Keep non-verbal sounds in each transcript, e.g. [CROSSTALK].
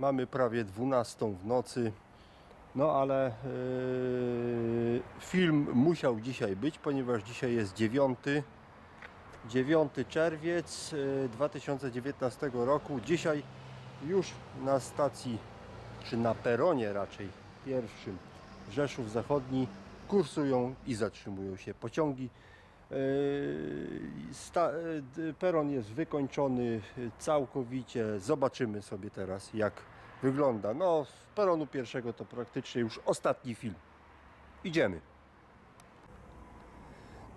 mamy prawie 12 w nocy. No ale yy, film musiał dzisiaj być, ponieważ dzisiaj jest 9, 9 czerwiec yy, 2019 roku. Dzisiaj już na stacji, czy na peronie raczej pierwszym Rzeszów Zachodni kursują i zatrzymują się pociągi. Yy, sta- yy, peron jest wykończony całkowicie. Zobaczymy sobie teraz jak wygląda. No, z peronu pierwszego to praktycznie już ostatni film. Idziemy.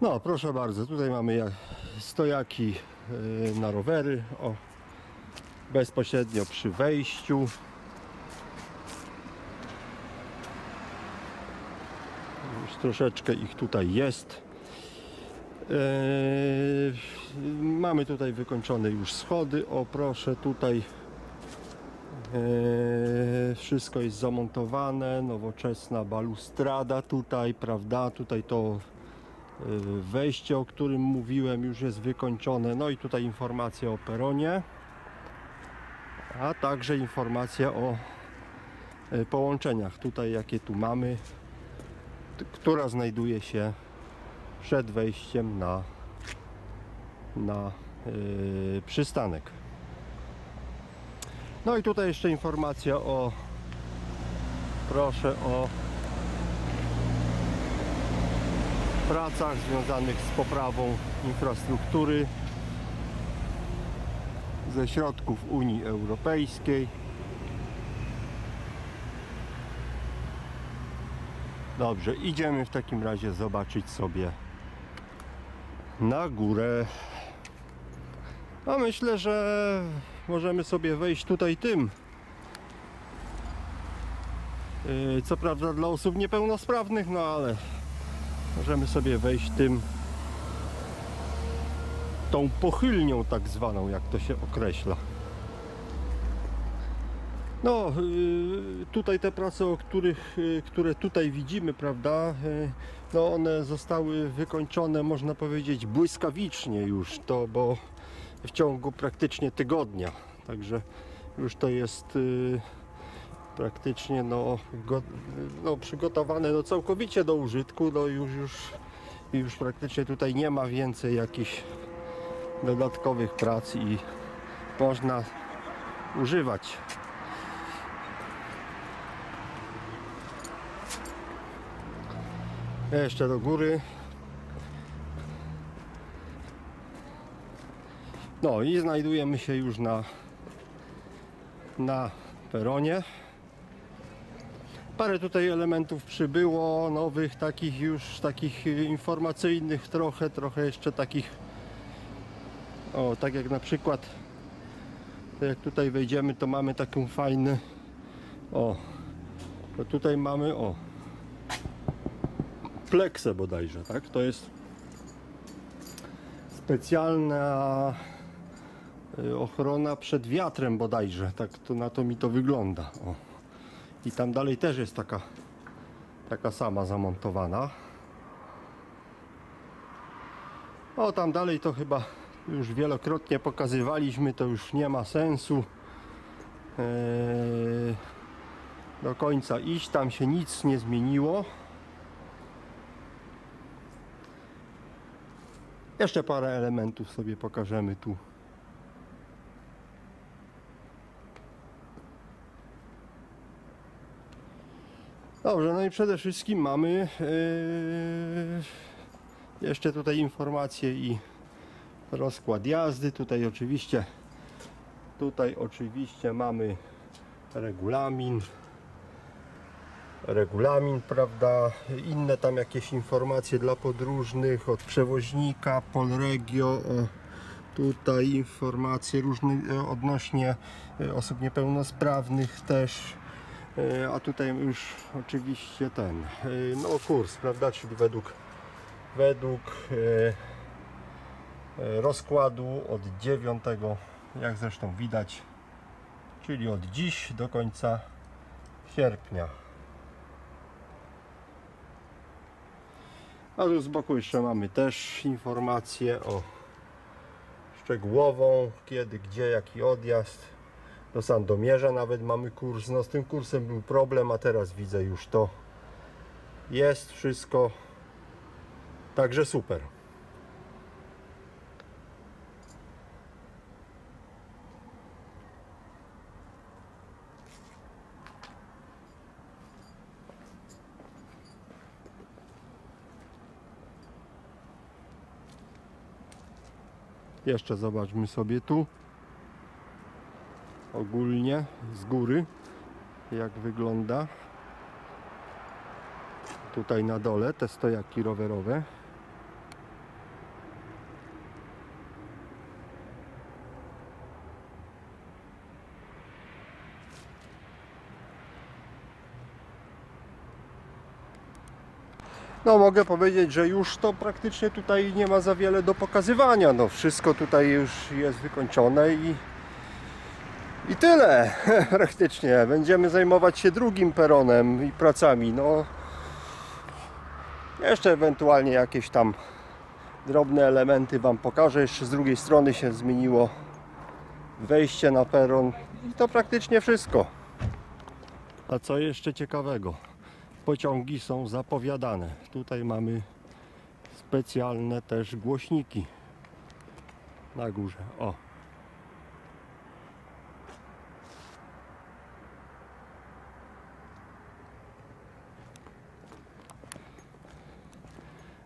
No, proszę bardzo, tutaj mamy jak stojaki yy, na rowery. O, bezpośrednio przy wejściu. Już troszeczkę ich tutaj jest. Eee, mamy tutaj wykończone już schody. O proszę, tutaj eee, wszystko jest zamontowane. Nowoczesna balustrada tutaj, prawda? Tutaj to e, wejście, o którym mówiłem, już jest wykończone. No i tutaj informacja o peronie, a także informacja o połączeniach. Tutaj jakie tu mamy, która znajduje się przed wejściem na, na yy, przystanek. No i tutaj jeszcze informacja o proszę o pracach związanych z poprawą infrastruktury ze środków Unii Europejskiej. Dobrze, idziemy w takim razie zobaczyć sobie na górę. A myślę, że możemy sobie wejść tutaj tym. Yy, Co prawda dla osób niepełnosprawnych, no ale możemy sobie wejść tym tą pochylnią tak zwaną, jak to się określa. No, yy, tutaj te prace, o których, yy, które tutaj widzimy, prawda, yy, no one zostały wykończone, można powiedzieć, błyskawicznie już to, bo w ciągu praktycznie tygodnia. Także już to jest praktycznie no, go, no, przygotowane no, całkowicie do użytku. No, już, już, już praktycznie tutaj nie ma więcej jakichś dodatkowych prac i można używać Jeszcze do góry. No i znajdujemy się już na na peronie. Parę tutaj elementów przybyło, nowych takich już takich informacyjnych trochę, trochę jeszcze takich o, tak jak na przykład jak tutaj wejdziemy, to mamy taką fajny o, to tutaj mamy o pleksę bodajże, tak? To jest specjalna y, ochrona przed wiatrem bodajże, tak to na to mi to wygląda. O. I tam dalej też jest taka taka sama zamontowana. O, tam dalej to chyba już wielokrotnie pokazywaliśmy, to już nie ma sensu eee, do końca iść, tam się nic nie zmieniło. Jeszcze parę elementów sobie pokażemy tu. Dobrze, no i przede wszystkim mamy yy, jeszcze tutaj informacje i rozkład jazdy. Tutaj oczywiście tutaj oczywiście mamy regulamin regulamin, prawda, inne tam jakieś informacje dla podróżnych od przewoźnika, Polregio, tutaj informacje różne e, odnośnie e, osób niepełnosprawnych też, E, a tutaj już oczywiście ten, no kurs, prawda, czyli według według rozkładu od 9, jak zresztą widać, czyli od dziś do końca sierpnia. A tu z boku jeszcze mamy też informację o szczegółową, kiedy, gdzie, jaki odjazd. do Sandomierza nawet mamy kurs. No z tym kursem był problem, a teraz widzę już to jest wszystko. Także super. Jeszcze zobaczmy sobie tu. Ogólnie z góry jak wygląda. Tutaj na dole te stojaki rowerowe No mogę powiedzieć, że już to praktycznie tutaj nie ma za wiele do pokazywania. No wszystko tutaj już jest wykończone i i tyle [LAUGHS] praktycznie. Będziemy zajmować się drugim peronem i pracami. No jeszcze ewentualnie jakieś tam drobne elementy Wam pokażę. Jeszcze z drugiej strony się zmieniło wejście na peron i to praktycznie wszystko. A co jeszcze ciekawego? Pociągi są zapowiadane. Tutaj mamy specjalne też głośniki na górze. O.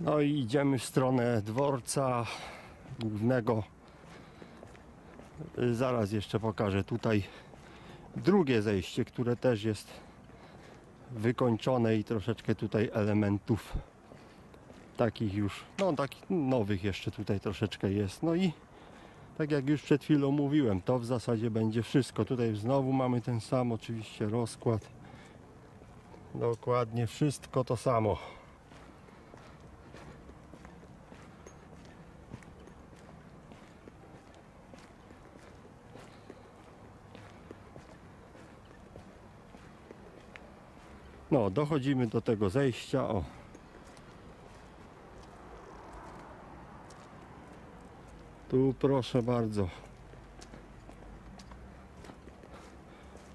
No i idziemy w stronę dworca głównego. Zaraz jeszcze pokażę tutaj drugie zejście, które też jest wykończone i troszeczkę tutaj elementów takich już, no takich nowych jeszcze tutaj troszeczkę jest. No i tak jak już przed chwilą mówiłem, to w zasadzie będzie wszystko. Tutaj znowu mamy ten sam oczywiście rozkład. Dokładnie wszystko to samo. No, dochodzimy do tego zejścia. O. Tu proszę bardzo.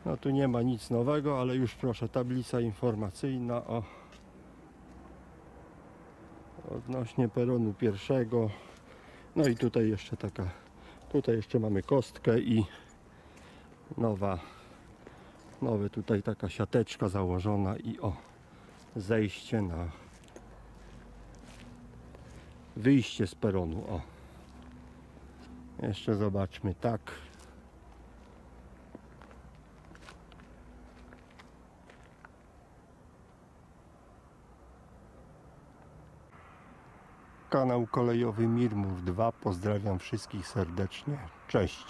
No tu nie ma nic nowego, ale już proszę tablica informacyjna o odnośnie peronu pierwszego. No i tutaj jeszcze taka tutaj jeszcze mamy kostkę i nowa nowy tutaj taka siateczka założona i o zejście na wyjście z peronu o. Jeszcze zobaczmy tak. Kanał kolejowy Mirmów 2 pozdrawiam wszystkich serdecznie. Cześć